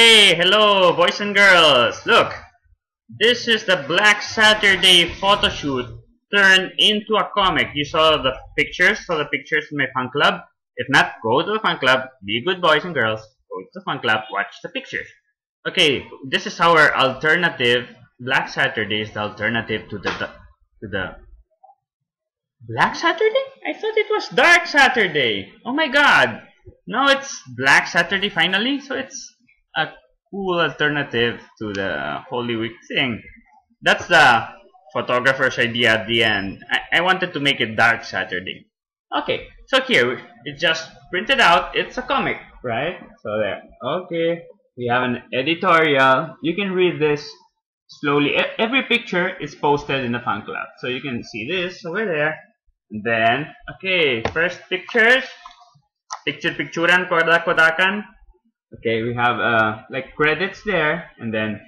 Hey, hello, boys and girls. Look, this is the Black Saturday photo shoot turned into a comic. You saw the pictures, saw the pictures in my fan club. If not, go to the fan club, be good boys and girls, go to the fan club, watch the pictures. Okay, this is our alternative. Black Saturday is the alternative to the, to the Black Saturday? I thought it was Dark Saturday. Oh my god. No, it's Black Saturday finally, so it's a cool alternative to the Holy Week thing. That's the photographer's idea at the end. I, I wanted to make it Dark Saturday. Okay, so here, it's just printed out. It's a comic, right? So there. Okay, we have an editorial. You can read this slowly. E every picture is posted in the fan club. So you can see this over there. And then, okay, first pictures. Picture-picturan, kodak-kodakan. Okay, we have uh, like credits there, and then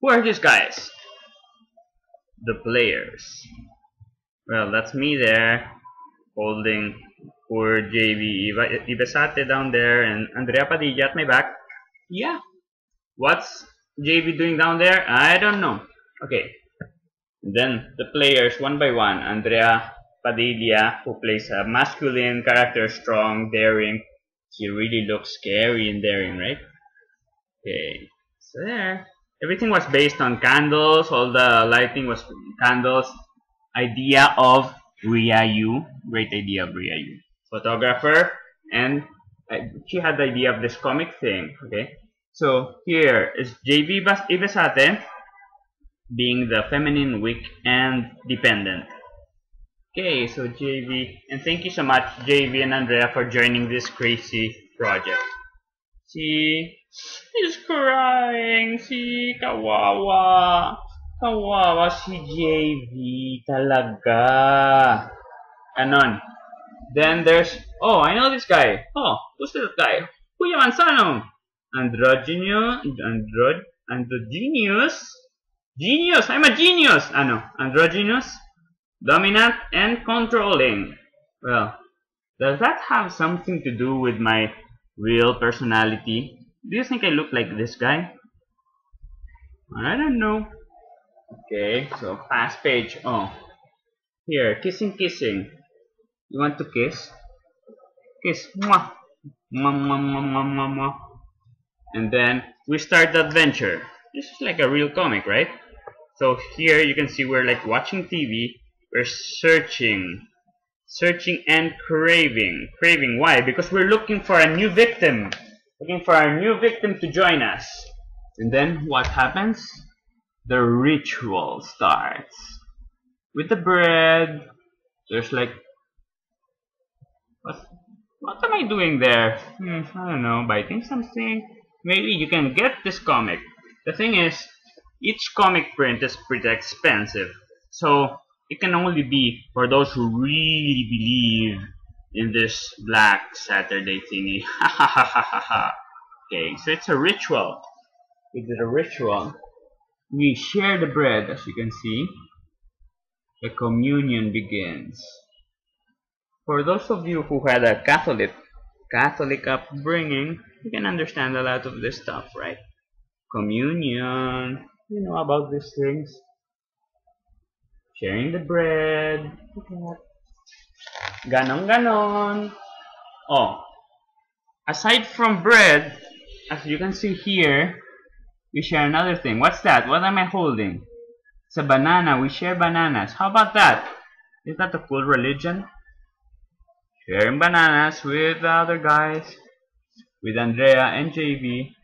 who are these guys? The players. Well, that's me there, holding poor JV Ibesate down there, and Andrea Padilla at my back. Yeah. What's JV doing down there? I don't know. Okay. And then the players one by one. Andrea Padilla, who plays a masculine character, strong, daring, he really looks scary and daring, right? Okay, so there. Everything was based on candles. All the lighting was candles. Idea of Ryayu. Great idea of Ryayu. Photographer. And uh, she had the idea of this comic thing. Okay. So here is JV Ibesate being the feminine, weak, and dependent. Okay, so JV, and thank you so much, JV and Andrea, for joining this crazy project. See, he's crying. See, kawawa. Kawawa si JV talaga. Anon. Then there's, oh, I know this guy. Oh, who's this guy? Kuya Manzano. Androgynous, andro, androgynous. Genius, I'm a genius. Ah, ano, androgynous dominant and controlling. Well, does that have something to do with my real personality? Do you think I look like this guy? I don't know. Okay, so past page. Oh, here, kissing, kissing. You want to kiss? Kiss. Mwah. Mwah, mwah, mwah, mwah, mwah, mwah. And then we start the adventure. This is like a real comic, right? So here you can see we're like watching TV we're searching. Searching and craving. Craving. Why? Because we're looking for a new victim. Looking for a new victim to join us. And then what happens? The ritual starts. With the bread, there's like... What, what am I doing there? Hmm, I don't know, biting something? Maybe you can get this comic. The thing is, each comic print is pretty expensive. So, it can only be for those who really believe in this Black Saturday thingy. okay, so it's a ritual. We did a ritual. We share the bread, as you can see. The communion begins. For those of you who had a Catholic Catholic upbringing, you can understand a lot of this stuff, right? Communion, you know about these things sharing the bread. Ganon ganon. Oh, aside from bread, as you can see here, we share another thing. What's that? What am I holding? It's a banana. We share bananas. How about that? Is that a cool religion? Sharing bananas with the other guys. With Andrea and JV.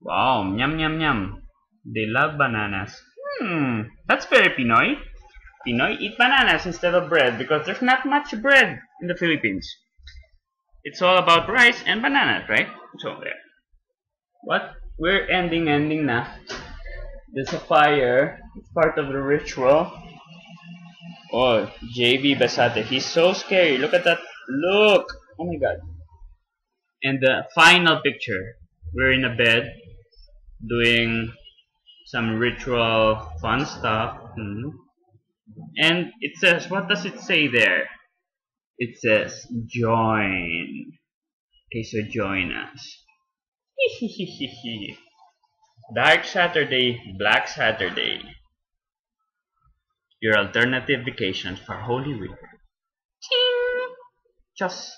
Wow, yum yum yum. They love bananas. Hmm, that's very Pinoy. Pinoy eat bananas instead of bread because there's not much bread in the Philippines. It's all about rice and bananas, right? So there. What? We're ending, ending now. There's a fire. It's part of the ritual. Oh, JV Basate. He's so scary. Look at that. Look. Oh my god. And the final picture. We're in a bed doing some ritual fun stuff. Hmm. And it says, what does it say there? It says, join. Okay, so join us. Dark Saturday, Black Saturday. Your alternative vacation for Holy Week. Ching! Just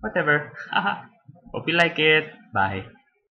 whatever. Hope you like it. Bye.